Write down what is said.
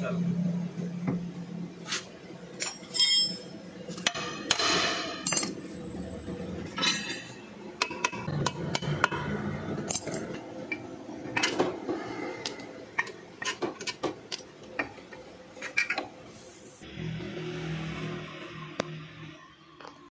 ચાલો